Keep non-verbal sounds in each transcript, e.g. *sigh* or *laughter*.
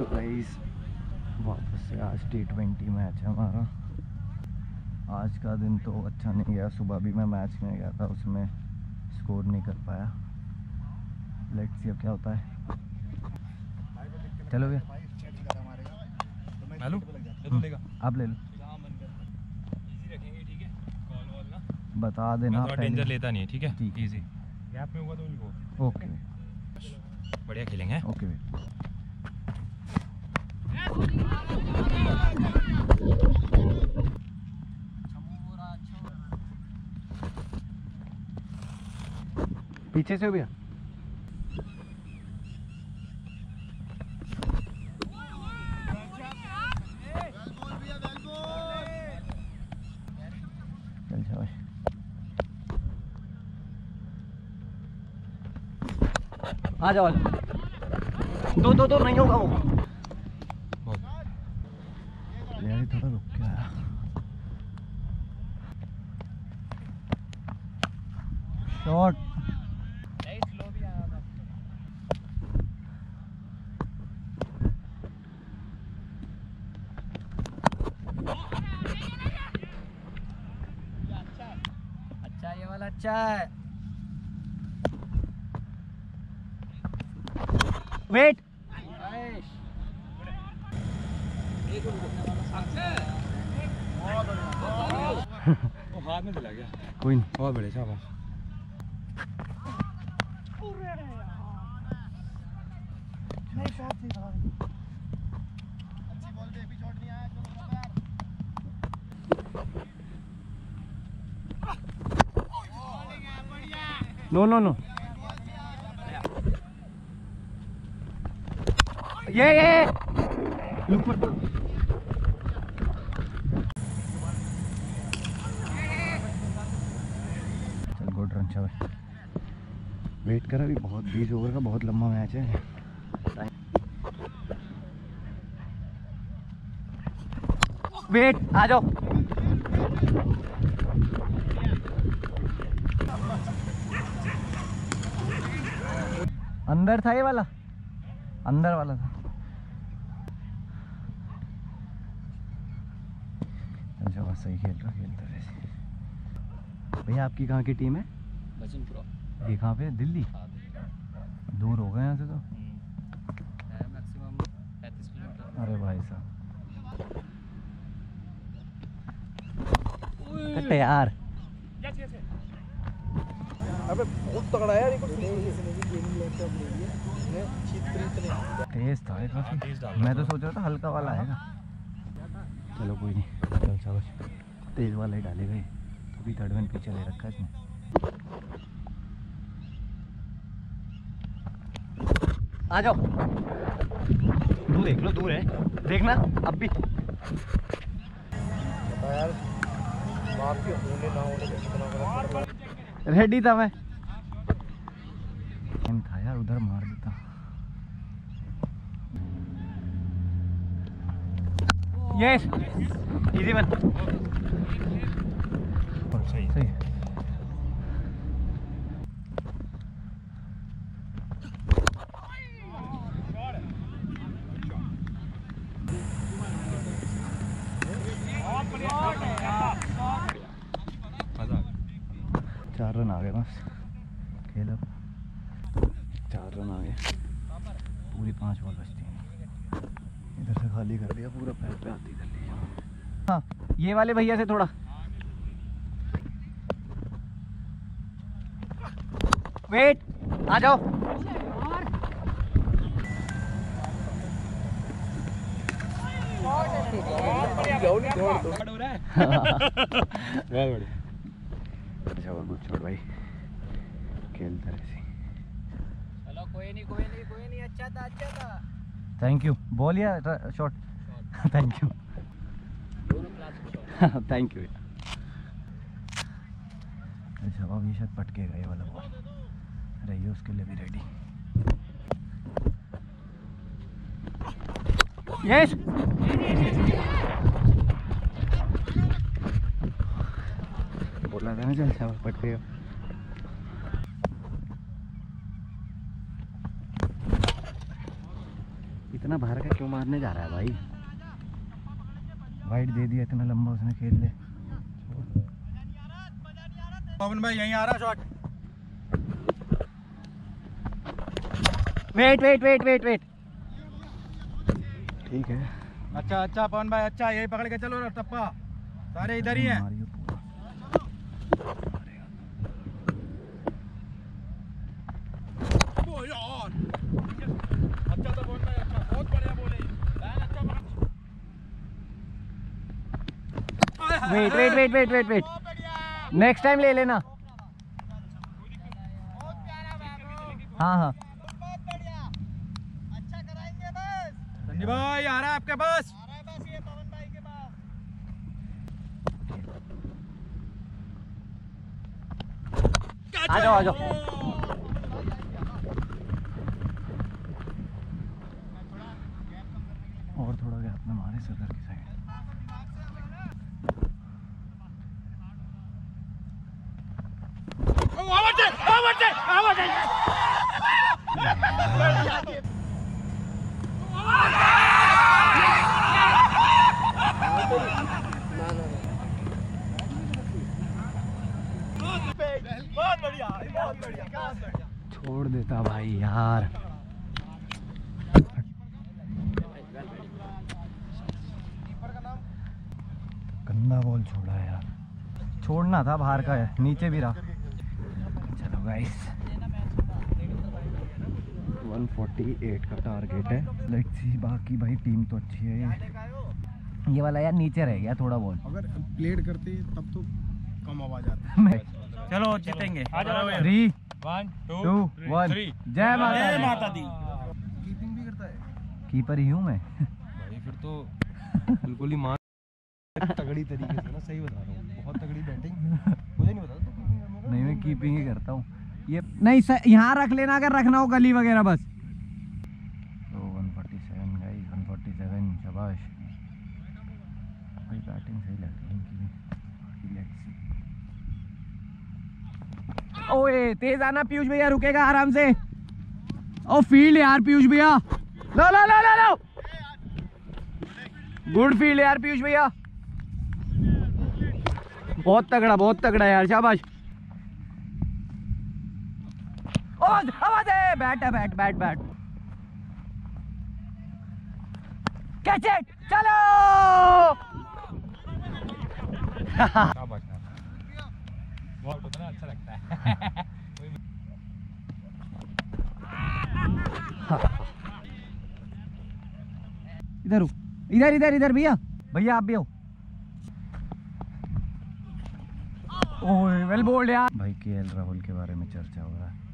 So guys वापस से आज टी ट्वेंटी मैच है हमारा। आज का दिन तो अच्छा नहीं गया सुबह भी मैं मैच में गया था उसमें स्कोर नहीं कर पाया। लेट्स सी अब क्या होता है। चलो भैया। तो लेगा। आप ले लो। बता देना डेंजर लेता नहीं है ठीक है? ठीक है। इजी गैप में हुआ तो ओके बढ़िया खेलेंगे ओके भैया पीछे से हो भैया आ जाओ। दो दो दो नहीं होगा वो बहुत यार ये थोड़ा रुक आया शॉट अच्छा ये वाला अच्छा है वेट वो कोई नहीं बहुत बड़े शाबाश नो नो नो ये ये लुक पर रन शाबाश वेट कर, अभी बहुत बीस ओवर का बहुत लंबा मैच है। वेट आ जाओ। अंदर था ये वाला? अंदर वाला था। अच्छा बस सही खेल रहा खेलता वैसे भैया, आपकी कहाँ की टीम है? ये कहाँ पे दिल्ली? दूर हो गए यहाँ से तो? मैक्सिमम पैंतीस किलोमीटर। अरे भाई साहब। यार अबे बहुत तगड़ा है यार ये कुछ तेज था ये काफ़ी। तेज डाल मैं तो सोच रहा था हल्का वाला आएगा चलो कोई नहीं चल चलो तेज वाला ही डालेगा ये। अभी थर्ड मैन पीछे ले रखा है इसने। आ जाओ। दूर देख लो दूर है। देखना अब भी। यार होने ना होने का कितना बड़ा रेडी था मैं। था यार उधर मार देता। यस इजी वन सही सही मज़ा आ गया चार रन आ गए बस खेल अब। चार रन आ गए। पूरी पाँच बॉल बचती हैं। इधर से खाली कर दिया पूरा पैर पे आती कर लिया। हाँ ये वाले भैया से थोड़ा। वेट आ जाओ। बहुत *laughs* बढ़िया *laughs* *laughs* अच्छा शॉट भाई। खेलता रहे चलो कोई नहीं कोई नहीं कोई नहीं। अच्छा था अच्छा था। थैंक यू बॉल या shot thank you thank you अच्छा अब ये शायद पटकेगा ये वाला बॉल रहिए उसके लिए भी रेडी यस बोला था ना चल पटकेगा। इतना बाहर का क्यों मारने जा रहा है भाई? वाइट दे दिया इतना लंबा उसने खेल ले। पवन भाई यहीं आ रहा shot wait wait wait wait wait ठीक है। अच्छा अच्छा पवन भाई अच्छा यही पकड़ के चलो टप्पा। सारे इधर ही हैं। यार अच्छा तो पवन भाई अच्छा बहुत बढ़िया बोले लाइन अच्छा पकड़ wait wait wait wait wait wait next time ले लेना। हाँ हाँ। भाई आ रहा है आपके पास। आ जाओ आ जाओ। और थोड़ा गैप में मारे सदर की छोड़ देता भाई यार। गंदा बॉल छोड़ा यार। छोड़ना था बाहर का है नीचे भी रहा। गाइस 148 का टारगेट है. लेट्स सी बाकी भाई टीम तो अच्छी है. ये ये वाला यार नीचे रह गया थोड़ा बहुत. अगर प्लेड करते तब तो कम आवाज़ आती. *laughs* चलो जीतेंगे. थ्री वन टू वन जय माता जय दी। माता दी. कीपिंग भी करता है. कीपर ही हूँ मैं. भाई फिर तो बिल्कुल ही मान *laughs* तगड़ी तरीके से ना सही बता रहा हूँ। बहुत तगड़ी बैटिंग मुझे नहीं पता नहीं मैं कीपिंग ही करता हूँ. ये नहीं सर यहाँ रख लेना अगर रखना हो गली वगैरह बस। तो 147 गाइस 147 शाबाश। भाई बैटिंग सही लग रही है इनकी ओए तेज आना पीयूष भैया रुकेगा आराम से। ओ फ़ील्ड यार पीयूष भैया। लो लो लो लो लो। गुड फ़ील्ड यार पीयूष भैया। बहुत तगड़ा बहुत तगड़ा यार शाबाश। आवाज़ आवाज़ है है कैच इट चलो अच्छा लगता है इधर इधर इधर इधर भैया। भैया, आप भी आओ। ओए वेल बोल्ड यार। भाई, के एल राहुल के बारे में चर्चा हो रहा है।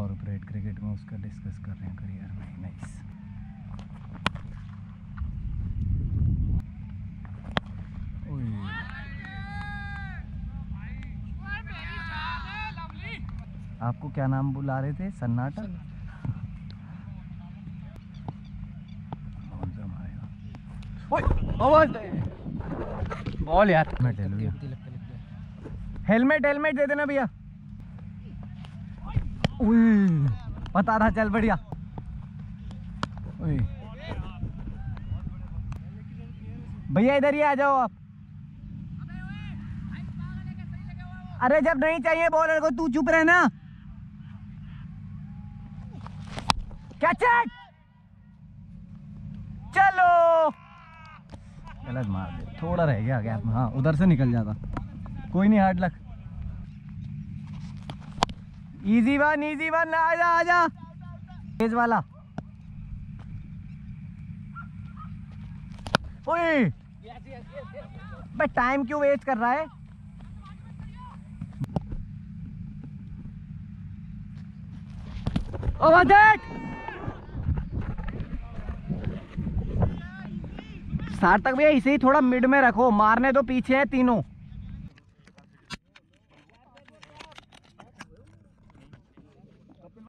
कॉर्पोरेट क्रिकेट में उसका डिस्कस कर रहे हैं करियर में। नाइस आपको क्या नाम बुला रहे थे? सन्नाटा? आवाज़ बॉल यार। हेलमेट हेलमेट दे देना भैया। पता था चल बढ़िया। भैया, इधर ही आ जाओ आप। अरे, जब नहीं चाहिए बॉलर को तू चुप रहे ना। क्या इट चलो। गलत मार दे। थोड़ा रह गया गैप में। हाँ उधर से निकल जाता। कोई नहीं hard luck easy one easy one आजा आजा। तेज वाला। बे टाइम क्यों वेस्ट कर रहा है? ओवर दैट सार्थक भैया, इसे ही थोड़ा मिड में रखो। मारने तो पीछे है तीनों।